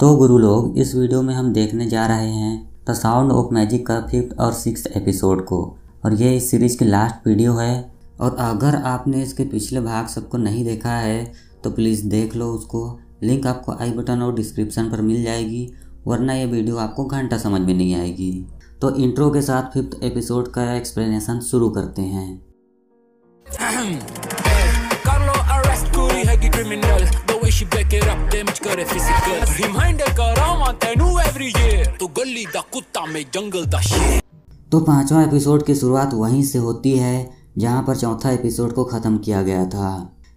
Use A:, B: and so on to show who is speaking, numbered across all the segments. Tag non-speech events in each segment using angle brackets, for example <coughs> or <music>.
A: तो गुरु लोग, इस वीडियो में हम देखने जा रहे हैं द साउंड ऑफ़ मैजिक का फिफ्थ और सिक्स एपिसोड को। और ये इस सीरीज़ की लास्ट वीडियो है। और अगर आपने इसके पिछले भाग सबको नहीं देखा है तो प्लीज़ देख लो उसको। लिंक आपको आई बटन और डिस्क्रिप्शन पर मिल जाएगी, वरना ये वीडियो आपको घंटा समझ में नहीं आएगी। तो इंट्रो के साथ फिफ्थ एपिसोड का एक्सप्लेनेशन शुरू करते हैं। <coughs>
B: She back it up, damage करे physical. Reminder करामा तेनू every year. तो गली दा कुत्ता में जंगल दा शेर
A: तो पांचवा एपिसोड की शुरुआत वहीं से होती है, जहाँ पर चौथा एपिसोड को ख़त्म किया गया था।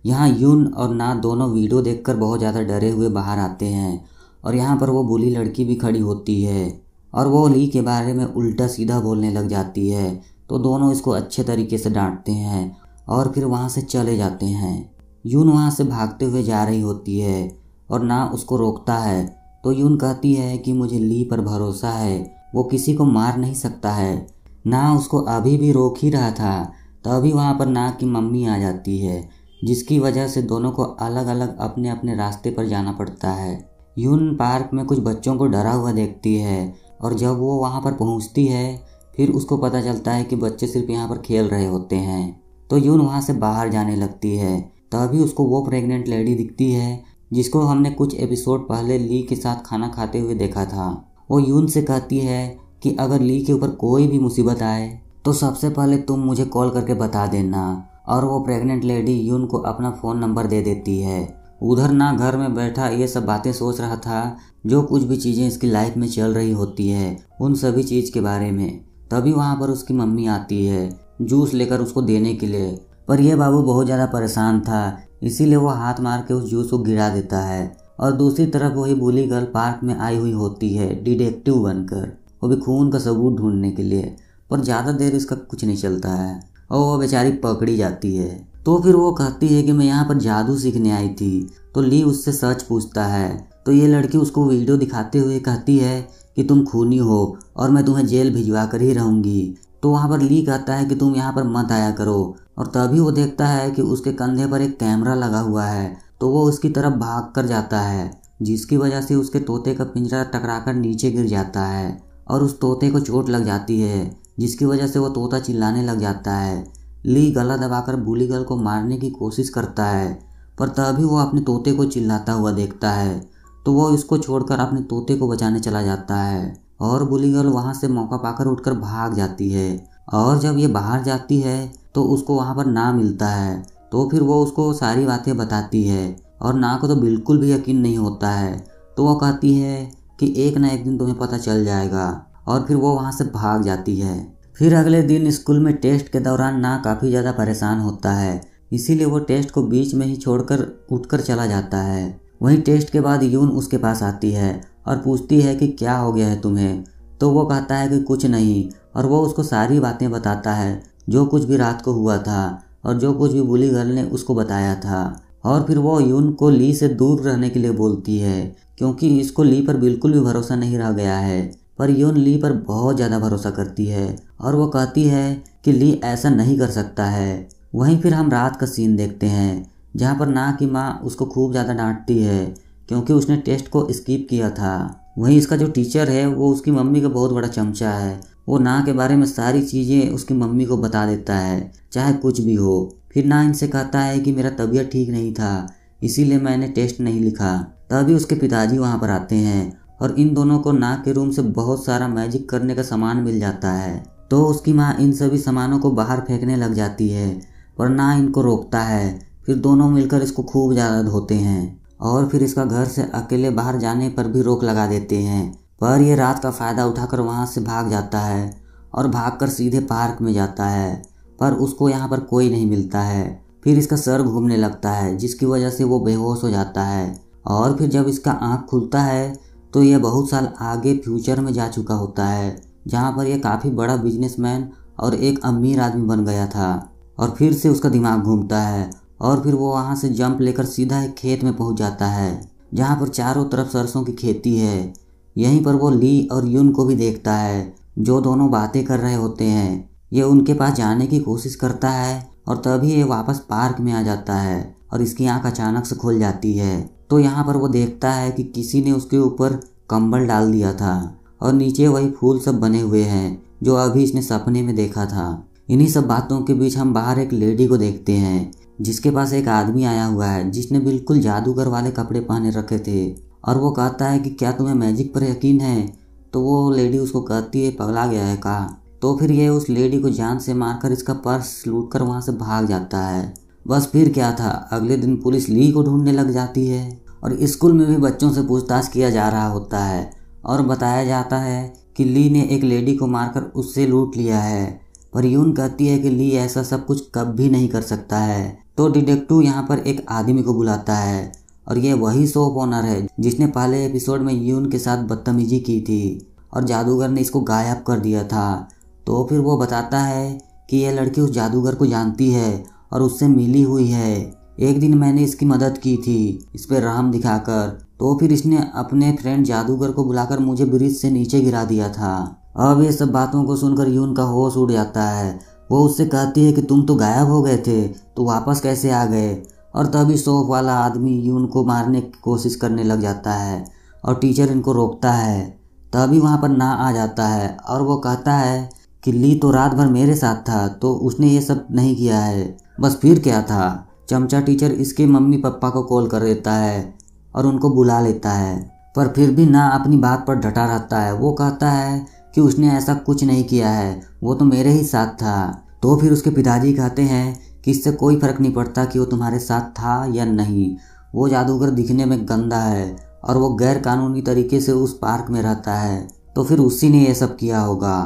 A: यहाँ यून और ना दोनों वीडियो देखकर बहुत ज़्यादा डरे हुए बाहर आते हैं, और यहाँ पर वो बुली लड़की भी खड़ी होती है, और वो ली के बारे में उल्टा सीधा बोलने लग जाती है। तो दोनों इसको अच्छे तरीके से डांटते हैं, और फिर वहाँ से चले जाते हैं। यून वहाँ से भागते हुए जा रही होती है और ना उसको रोकता है। तो यून कहती है कि मुझे ली पर भरोसा है। वो किसी को मार नहीं सकता है। ना उसको अभी भी रोक ही रहा था। तभी वहाँ पर ना की मम्मी आ जाती है, जिसकी वजह से दोनों को अलग अलग अपने अपने रास्ते पर जाना पड़ता है। यून पार्क में कुछ बच्चों को डरा हुआ देखती है और जब वो वहाँ पर पहुँचती है, फिर उसको पता चलता है कि बच्चे सिर्फ़ यहाँ पर खेल रहे होते हैं। तो यून वहाँ से बाहर जाने लगती है। तभी उसको वो प्रेग्नेंट लेडी दिखती है, जिसको हमने कुछ एपिसोड पहले ली के साथ खाना खाते हुए देखा था। वो यून से कहती है कि अगर ली के ऊपर कोई भी मुसीबत आए तो सबसे पहले तुम मुझे कॉल करके बता देना। और वो प्रेग्नेंट लेडी यून को अपना फ़ोन नंबर दे देती है। उधर ना घर में बैठा ये सब बातें सोच रहा था, जो कुछ भी चीज़ें इसकी लाइफ में चल रही होती है, उन सभी चीज़ के बारे में। तभी वहाँ पर उसकी मम्मी आती है, जूस लेकर उसको देने के लिए। पर यह बाबू बहुत ज़्यादा परेशान था, इसीलिए वो हाथ मार के उस जूस को गिरा देता है। और दूसरी तरफ़ वही बुली गर्ल पार्क में आई हुई होती है, डिटेक्टिव बनकर, वो भी खून का सबूत ढूँढने के लिए, पर ज़्यादा देर इसका कुछ नहीं चलता है। और वो बेचारी पकड़ी जाती है। तो फिर वो कहती है कि मैं यहाँ पर जादू सीखने आई थी तो ली उससे सच पूछता है। तो ये लड़की उसको वीडियो दिखाते हुए कहती है कि तुम खूनी हो और मैं तुम्हें जेल भिजवा कर ही रहूँगी। तो वहाँ पर ली कहता है कि तुम यहाँ पर मत आया करो और तभी वो देखता है कि उसके कंधे पर एक कैमरा लगा हुआ है तो वो उसकी तरफ़ भाग कर जाता है, जिसकी वजह से उसके तोते का पिंजरा टकराकर नीचे गिर जाता है और उस तोते को चोट लग जाती है, जिसकी वजह से वो तोता चिल्लाने लग जाता है। ली गला दबाकर बुली गर्ल को मारने की कोशिश करता है, पर तभी वो अपने तोते को चिल्लाता हुआ देखता है तो वो इसको छोड़कर अपने तोते को बचाने चला जाता है और बुली गर्ल वहाँ से मौका पाकर उठकर भाग जाती है। और जब ये बाहर जाती है तो उसको वहाँ पर ना मिलता है। तो फिर वो उसको सारी बातें बताती है और ना को तो बिल्कुल भी यकीन नहीं होता है। तो वो कहती है कि एक ना एक दिन तुम्हें पता चल जाएगा और फिर वो वहाँ से भाग जाती है। फिर अगले दिन स्कूल में टेस्ट के दौरान ना काफ़ी ज़्यादा परेशान होता है। इसीलिए वो टेस्ट को बीच में ही छोड़कर उठकर चला जाता है। वहीं टेस्ट के बाद यून उसके पास आती है और पूछती है कि क्या हो गया है तुम्हें। तो वो कहता है कि कुछ नहीं और वो उसको सारी बातें बताता है। जो कुछ भी रात को हुआ था और जो कुछ भी बुली गर्ल ने उसको बताया था। और फिर वो यून को ली से दूर रहने के लिए बोलती है, क्योंकि इसको ली पर बिल्कुल भी भरोसा नहीं रह गया है। पर यून ली पर बहुत ज़्यादा भरोसा करती है और वो कहती है कि ली ऐसा नहीं कर सकता है। वहीं फिर हम रात का सीन देखते हैं, जहाँ पर ना की माँ उसको खूब ज़्यादा डांटती है, क्योंकि उसने टेस्ट को स्किप किया था। वहीं इसका जो टीचर है, वो उसकी मम्मी का बहुत बड़ा चमचा है वो ना के बारे में सारी चीज़ें उसकी मम्मी को बता देता है, चाहे कुछ भी हो। फिर ना इनसे कहता है कि मेरा तबीयत ठीक नहीं था, इसीलिए मैंने टेस्ट नहीं लिखा। तभी उसके पिताजी वहाँ पर आते हैं और इन दोनों को ना के रूम से बहुत सारा मैजिक करने का सामान मिल जाता है। तो उसकी माँ इन सभी सामानों को बाहर फेंकने लग जाती है, पर ना इनको रोकता है। फिर दोनों मिलकर इसको खूब ज़्यादा धोते हैं और फिर इसका घर से अकेले बाहर जाने पर भी रोक लगा देते हैं। पर यह रात का फ़ायदा उठाकर वहाँ से भाग जाता है और भागकर सीधे पार्क में जाता है, पर उसको यहाँ पर कोई नहीं मिलता है। फिर इसका सर घूमने लगता है, जिसकी वजह से वो बेहोश हो जाता है। और फिर जब इसका आँख खुलता है तो यह बहुत साल आगे फ्यूचर में जा चुका होता है, जहाँ पर यह काफ़ी बड़ा बिजनेसमैन और एक अमीर आदमी बन गया था। और फिर से उसका दिमाग घूमता है, और फिर वो वहाँ से जंप लेकर सीधा एक खेत में पहुँच जाता है, जहाँ पर चारों तरफ़ सरसों की खेती है। यहीं पर वो ली और यून को भी देखता है, जो दोनों बातें कर रहे होते हैं। ये उनके पास जाने की कोशिश करता है और तभी ये वापस पार्क में आ जाता है और इसकी आँख अचानक से खुल जाती है। तो यहाँ पर वो देखता है कि किसी ने उसके ऊपर कंबल डाल दिया था और नीचे वही फूल सब बने हुए हैं, जो अभी इसने सपने में देखा था। इन्हीं सब बातों के बीच हम बाहर एक लेडी को देखते हैं, जिसके पास एक आदमी आया हुआ है, जिसने बिल्कुल जादूगर वाले कपड़े पहने रखे थे। और वो कहता है कि क्या तुम्हें मैजिक पर यकीन है? तो वो लेडी उसको कहती है, पगला गया है का? तो फिर ये उस लेडी को जान से मारकर इसका पर्स लूट कर वहाँ से भाग जाता है। बस फिर क्या था? अगले दिन पुलिस ली को ढूँढने लग जाती है और स्कूल में भी बच्चों से पूछताछ किया जा रहा होता है और बताया जाता है कि ली ने एक लेडी को मारकर उससे लूट लिया है। पर यून कहती है कि ली ऐसा सब कुछ कभी नहीं कर सकता है। तो डिटेक्टिव यहाँ पर एक आदमी को बुलाता है। और ये वही शॉप ओनर है, जिसने पहले एपिसोड में यून के साथ बदतमीजी की थी और जादूगर ने इसको गायब कर दिया था। तो फिर वो बताता है कि यह लड़की उस जादूगर को जानती है और उससे मिली हुई है। एक दिन मैंने इसकी मदद की थी, इस पर रहम दिखाकर। तो फिर इसने अपने फ्रेंड जादूगर को बुलाकर मुझे ब्रिज से नीचे गिरा दिया था। अब ये सब बातों को सुनकर यून का होश उड़ जाता है। वो उससे कहती है कि तुम तो गायब हो गए थे तो वापस कैसे आ गए? और तभी सोफ वाला आदमी यून को मारने की कोशिश करने लग जाता है और टीचर इनको रोकता है। तभी वहाँ पर ना आ जाता है और वो कहता है कि, ली तो रात भर मेरे साथ था तो उसने ये सब नहीं किया है। बस फिर क्या था? चमचा टीचर इसके मम्मी पापा को कॉल कर देता है और उनको बुला लेता है। पर फिर भी ना अपनी बात पर डटा रहता है। वो कहता है कि, उसने ऐसा कुछ नहीं किया है, वो तो मेरे ही साथ था। तो फिर उसके पिताजी कहते हैं कि इससे कोई फ़र्क नहीं पड़ता कि वो तुम्हारे साथ था या नहीं। वो जादूगर दिखने में गंदा है और वो गैर कानूनी तरीके से उस पार्क में रहता है। तो फिर उसी ने ये सब किया होगा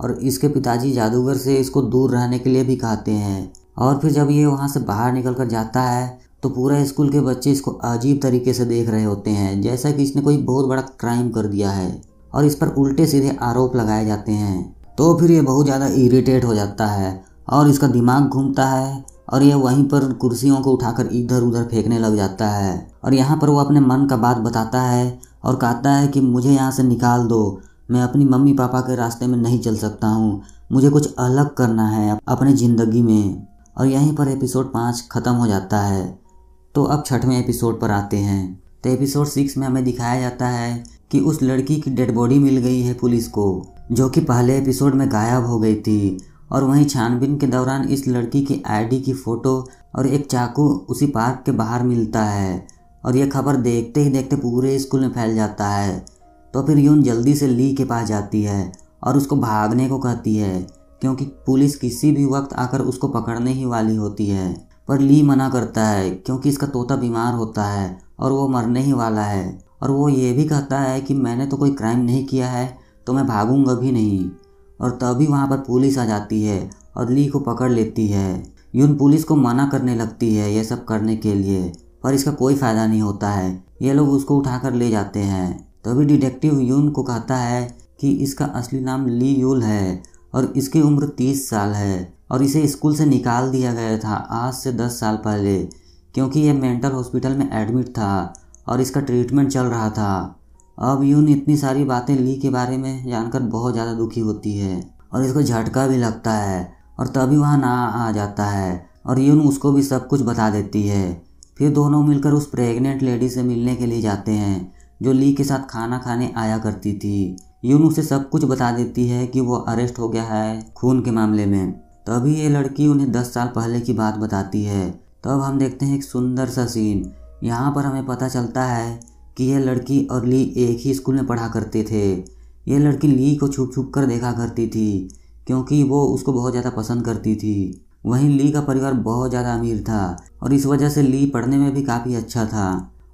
A: और इसके पिताजी जादूगर से इसको दूर रहने के लिए भी कहते हैं। और फिर जब ये वहाँ से बाहर निकल कर जाता है तो पूरा स्कूल के बच्चे इसको अजीब तरीके से देख रहे होते हैं, जैसा कि इसने कोई बहुत बड़ा क्राइम कर दिया है और इस पर उल्टे सीधे आरोप लगाए जाते हैं। तो फिर ये बहुत ज़्यादा इरिटेट हो जाता है और इसका दिमाग घूमता है और ये वहीं पर कुर्सियों को उठाकर इधर उधर फेंकने लग जाता है। और यहाँ पर वो अपने मन का बात बताता है और कहता है कि मुझे यहाँ से निकाल दो। मैं अपनी मम्मी पापा के रास्ते में नहीं चल सकता हूँ। मुझे कुछ अलग करना है अपने ज़िंदगी में। और यहीं पर एपिसोड पाँच ख़त्म हो जाता है। तो अब छठवें एपिसोड पर आते हैं। तो एपिसोड सिक्स में हमें दिखाया जाता है कि उस लड़की की डेड बॉडी मिल गई है पुलिस को, जो कि पहले एपिसोड में गायब हो गई थी। और वहीं छानबीन के दौरान इस लड़की की आईडी की फ़ोटो और एक चाकू उसी पार्क के बाहर मिलता है। और यह खबर देखते ही देखते पूरे स्कूल में फैल जाता है। तो फिर यून जल्दी से ली के पास जाती है और उसको भागने को कहती है, क्योंकि पुलिस किसी भी वक्त आकर उसको पकड़ने ही वाली होती है। पर ली मना करता है, क्योंकि इसका तोता बीमार होता है और वो मरने ही वाला है। और वो ये भी कहता है कि मैंने तो कोई क्राइम नहीं किया है तो मैं भागूँगा भी नहीं। और तभी वहाँ पर पुलिस आ जाती है और ली को पकड़ लेती है। यून पुलिस को मना करने लगती है ये सब करने के लिए, पर इसका कोई फ़ायदा नहीं होता है। ये लोग उसको उठाकर ले जाते हैं। तभी डिटेक्टिव यून को कहता है कि इसका असली नाम ली यूल है और इसकी उम्र तीस साल है और इसे स्कूल से निकाल दिया गया था आज से दस साल पहले, क्योंकि यह मेंटल हॉस्पिटल में एडमिट था और इसका ट्रीटमेंट चल रहा था। अब यून इतनी सारी बातें ली के बारे में जानकर बहुत ज़्यादा दुखी होती है। और इसको झटका भी लगता है, और तभी वहाँ ना आ जाता है, और यून उसको भी सब कुछ बता देती है। फिर दोनों मिलकर उस प्रेग्नेंट लेडी से मिलने के लिए जाते हैं, जो ली के साथ खाना खाने आया करती थी। यून उसे सब कुछ बता देती है कि वो अरेस्ट हो गया है खून के मामले में। तभी ये लड़की उन्हें दस साल पहले की बात बताती है। तब हम देखते हैं एक सुंदर सा सीन यहाँ पर हमें पता चलता है कि यह लड़की और ली एक ही स्कूल में पढ़ा करते थे। यह लड़की ली को छुप छुप कर देखा करती थी, क्योंकि वो उसको बहुत ज़्यादा पसंद करती थी। वहीं ली का परिवार बहुत ज़्यादा अमीर था और इस वजह से ली पढ़ने में भी काफ़ी अच्छा था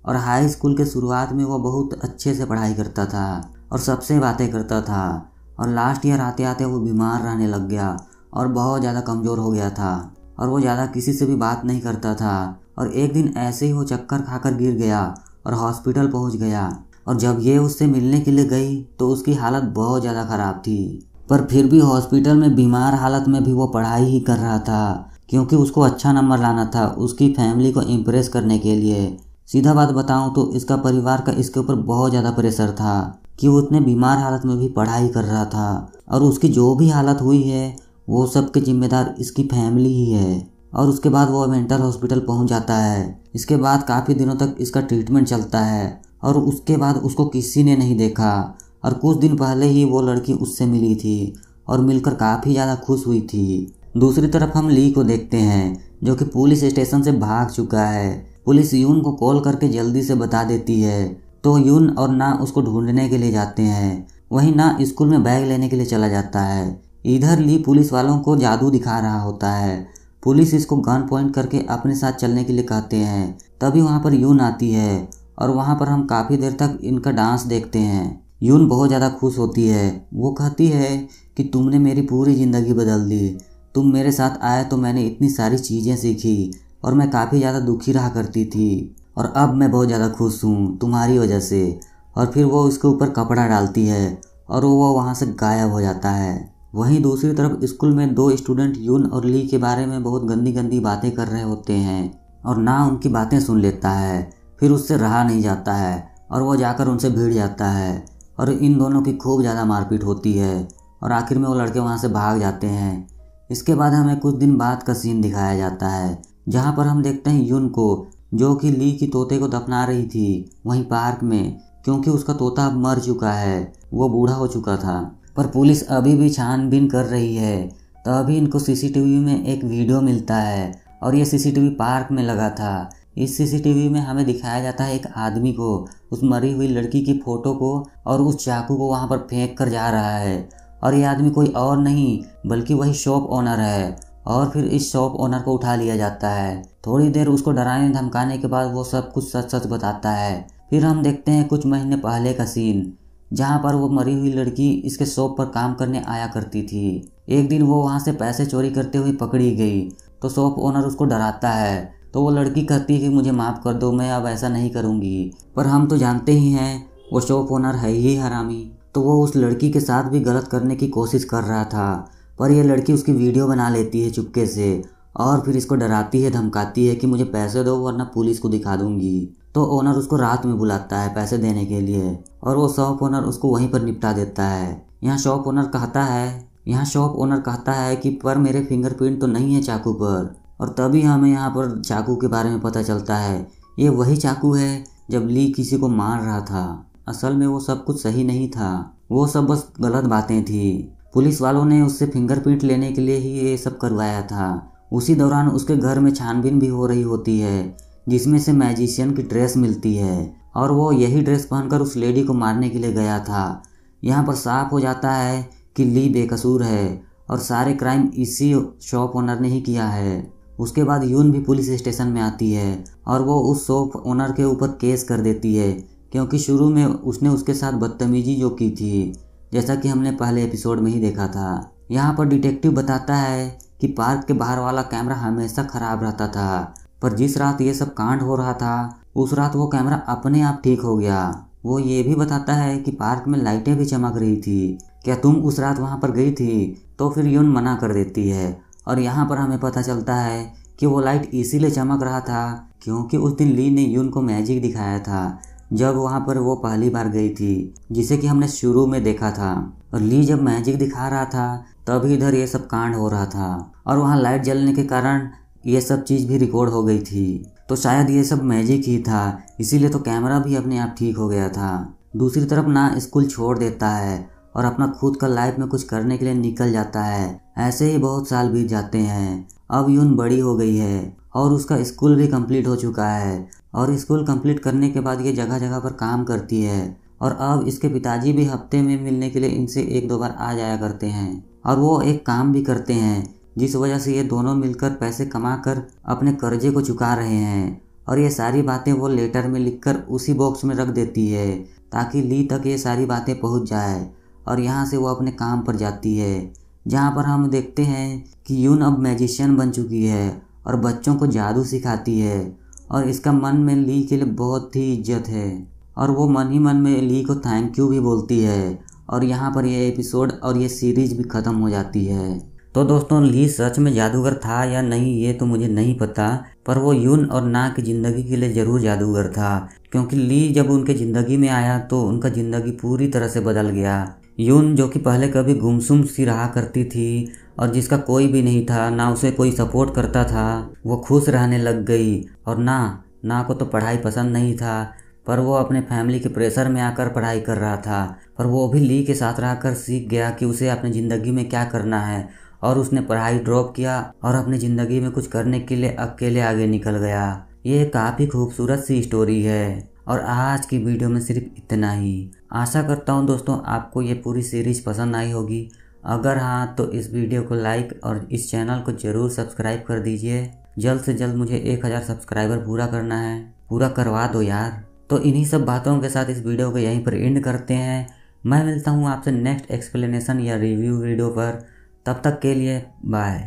A: और हाई स्कूल के शुरुआत में वो बहुत अच्छे से पढ़ाई करता था और सबसे बातें करता था। और लास्ट ईयर आते आते वो बीमार रहने लग गया और बहुत ज़्यादा कमज़ोर हो गया था और वो ज़्यादा किसी से भी बात नहीं करता था और एक दिन ऐसे ही वो चक्कर खाकर गिर गया और हॉस्पिटल पहुँच गया। और जब ये उससे मिलने के लिए गई तो उसकी हालत बहुत ज़्यादा ख़राब थी। पर फिर भी हॉस्पिटल में बीमार हालत में भी वो पढ़ाई ही कर रहा था, क्योंकि उसको अच्छा नंबर लाना था उसकी फैमिली को इम्प्रेस करने के लिए। सीधा बात बताऊँ तो इसका परिवार का इसके ऊपर बहुत ज़्यादा प्रेशर था कि वो इतने बीमार हालत में भी पढ़ाई कर रहा था। और उसकी जो भी हालत हुई है, वो सब के जिम्मेदार इसकी फैमिली ही है। और उसके बाद वो मेंटल हॉस्पिटल पहुँच जाता है। इसके बाद काफ़ी दिनों तक इसका ट्रीटमेंट चलता है और उसके बाद उसको किसी ने नहीं देखा। और कुछ दिन पहले ही वो लड़की उससे मिली थी और मिलकर काफ़ी ज़्यादा खुश हुई थी। दूसरी तरफ़ हम ली को देखते हैं, जो कि पुलिस स्टेशन से भाग चुका है। पुलिस यून को कॉल करके जल्दी से बता देती है। तो यून और ना उसको ढूँढने के लिए जाते हैं। वहीं ना स्कूल में बैग लेने के लिए चला जाता है। इधर ली पुलिस वालों को जादू दिखा रहा होता है। पुलिस इसको गन पॉइंट करके अपने साथ चलने के लिए कहते हैं। तभी वहाँ पर यून आती है और वहाँ पर हम काफ़ी देर तक इनका डांस देखते हैं। यून बहुत ज़्यादा खुश होती है। वो कहती है कि, तुमने मेरी पूरी ज़िंदगी बदल दी। तुम मेरे साथ आए तो मैंने इतनी सारी चीज़ें सीखी और मैं काफ़ी ज़्यादा दुखी रहा करती थी। और अब मैं बहुत ज़्यादा खुश हूँ तुम्हारी वजह से। और फिर वो उसके ऊपर कपड़ा डालती है और वो वहाँ से गायब हो जाता है। वहीं दूसरी तरफ़ स्कूल में दो स्टूडेंट यून और ली के बारे में बहुत गंदी गंदी बातें कर रहे होते हैं और ना उनकी बातें सुन लेता है, फिर उससे रहा नहीं जाता है और वो जाकर उनसे भिड़ जाता है और इन दोनों की खूब ज़्यादा मारपीट होती है और आखिर में वो लड़के वहाँ से भाग जाते हैं। इसके बाद हमें कुछ दिन बाद का सीन दिखाया जाता है, जहाँ पर हम देखते हैं यून को, जो कि ली की तोते को दफना रही थी वहीं पार्क में, क्योंकि उसका तोता अब मर चुका है, वो बूढ़ा हो चुका था। पर पुलिस अभी भी छानबीन कर रही है। तभी इनको सीसीटीवी में एक वीडियो मिलता है, और ये सीसीटीवी पार्क में लगा था। इस सीसीटीवी में हमें दिखाया जाता है एक आदमी को, उस मरी हुई लड़की की फ़ोटो को, और उस चाकू को वहाँ पर फेंक कर जा रहा है। और ये आदमी कोई और नहीं, बल्कि वही शॉप ओनर है, और फिर इस शॉप ओनर को उठा लिया जाता है। थोड़ी देर उसको डराने धमकाने के बाद वो सब कुछ सच सच बताता है। फिर हम देखते हैं कुछ महीने पहले का सीन। जहाँ पर वो मरी हुई लड़की इसके शॉप पर काम करने आया करती थी। एक दिन वो वहाँ से पैसे चोरी करते हुए पकड़ी गई। तो शॉप ओनर उसको डराता है। तो वो लड़की कहती है कि मुझे माफ़ कर दो, मैं अब ऐसा नहीं करूँगी। पर हम तो जानते ही हैं, वो शॉप ओनर है ही हरामी। तो वो उस लड़की के साथ भी गलत करने की कोशिश कर रहा था। पर यह लड़की उसकी वीडियो बना लेती है चुपके से। और फिर इसको डराती है, धमकाती है कि मुझे पैसे दो, वरना पुलिस को दिखा दूँगी। तो ओनर उसको रात में बुलाता है पैसे देने के लिए और वो शॉप ओनर उसको वहीं पर निपटा देता है। यहाँ शॉप ओनर कहता है, यहाँ शॉप ओनर कहता है कि पर मेरे फिंगरप्रिंट तो नहीं है चाकू पर। और तभी हमें यहाँ पर चाकू के बारे में पता चलता है। ये वही चाकू है जब ली किसी को मार रहा था। असल में वो सब कुछ सही नहीं था। वो सब बस गलत बातें थी। पुलिस वालों ने उससे फिंगरप्रिंट लेने के लिए ही ये सब करवाया था। उसी दौरान उसके घर में छानबीन भी हो रही होती है, जिसमें से मैजिशियन की ड्रेस मिलती है, और वो यही ड्रेस पहनकर उस लेडी को मारने के लिए गया था। यहाँ पर साफ़ हो जाता है कि ली बेकसूर है, और सारे क्राइम इसी शॉप ओनर ने ही किया है। उसके बाद यून भी पुलिस स्टेशन में आती है, और वो उस शॉप ओनर के ऊपर केस कर देती है, क्योंकि शुरू में उसने उसके साथ बदतमीजी जो की थी, जैसा कि हमने पहले एपिसोड में ही देखा था। यहाँ पर डिटेक्टिव बताता है कि पार्क के बाहर वाला कैमरा हमेशा खराब रहता था। पर जिस रात ये सब कांड हो रहा था, उस रात वो कैमरा अपने आप ठीक हो गया। वो ये भी बताता है कि पार्क में लाइटें भी चमक रही थी। क्या तुम उस रात वहाँ पर गई थी? तो फिर यून मना कर देती है। और यहाँ पर हमें पता चलता है कि वो लाइट इसीलिए चमक रहा था क्योंकि उस दिन ली ने यून को मैजिक दिखाया था, जब वहाँ पर वो पहली बार गई थी, जिसे कि हमने शुरू में देखा था। और ली जब मैजिक दिखा रहा था तब इधर ये सब कांड हो रहा था और वहाँ लाइट जलने के कारण ये सब चीज़ भी रिकॉर्ड हो गई थी। तो शायद ये सब मैजिक ही था, इसीलिए तो कैमरा भी अपने आप ठीक हो गया था। दूसरी तरफ़ ना स्कूल छोड़ देता है और अपना खुद का लाइफ में कुछ करने के लिए निकल जाता है। ऐसे ही बहुत साल बीत जाते हैं। अब यून बड़ी हो गई है और उसका स्कूल भी कंप्लीट हो चुका है और स्कूल कंप्लीट करने के बाद ये जगह जगह पर काम करती है और अब इसके पिताजी भी हफ़्ते में मिलने के लिए इनसे एक दो बार आ जाया करते हैं। और वो एक काम भी करते हैं, जिस वजह से ये दोनों मिलकर पैसे कमाकर अपने कर्जे को चुका रहे हैं और ये सारी बातें वो लेटर में लिखकर उसी बॉक्स में रख देती है, ताकि ली तक ये सारी बातें पहुँच जाए और यहाँ से वो अपने काम पर जाती है। जहाँ पर हम देखते हैं कि यून अब मैजिशियन बन चुकी है और बच्चों को जादू सिखाती है और इसका मन में ली के लिए बहुत ही इज़्ज़त है और वो मन ही मन में ली को थैंक यू भी बोलती है। और यहाँ पर यह एपिसोड और ये सीरीज़ भी ख़त्म हो जाती है। तो दोस्तों, ली सच में जादूगर था या नहीं, ये तो मुझे नहीं पता, पर वो यून और ना की ज़िंदगी के लिए ज़रूर जादूगर था, क्योंकि ली जब उनके ज़िंदगी में आया तो उनका ज़िंदगी पूरी तरह से बदल गया। यून, जो कि पहले कभी गुमसुम सी रहा करती थी और जिसका कोई भी नहीं था, ना उसे कोई सपोर्ट करता था, वो खुश रहने लग गई। और ना ना को तो पढ़ाई पसंद नहीं था पर वो अपने फैमिली के प्रेशर में आकर पढ़ाई कर रहा था। पर वो भी ली के साथ रहकर सीख गया कि उसे अपनी ज़िंदगी में क्या करना है। और उसने पढ़ाई ड्रॉप किया और अपनी ज़िंदगी में कुछ करने के लिए अकेले आगे निकल गया। ये काफ़ी खूबसूरत सी स्टोरी है। और आज की वीडियो में सिर्फ़ इतना ही। आशा करता हूँ दोस्तों, आपको ये पूरी सीरीज़ पसंद आई होगी। अगर हाँ तो इस वीडियो को लाइक और इस चैनल को ज़रूर सब्सक्राइब कर दीजिए। जल्द से जल्द मुझे एक हज़ार सब्सक्राइबर पूरा करना है। पूरा करवा दो यार। तो इन्हीं सब बातों के साथ इस वीडियो को यहीं पर एंड करते हैं। मैं मिलता हूँ आपसे नेक्स्ट एक्सप्लेनेशन या रिव्यू वीडियो पर। तब तक के लिए bye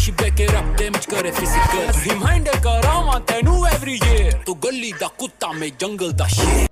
B: she back it up, damage करे physical Reminder करावा तैनू every year तू गली दा कुत्ता मैं जंगल दा शेर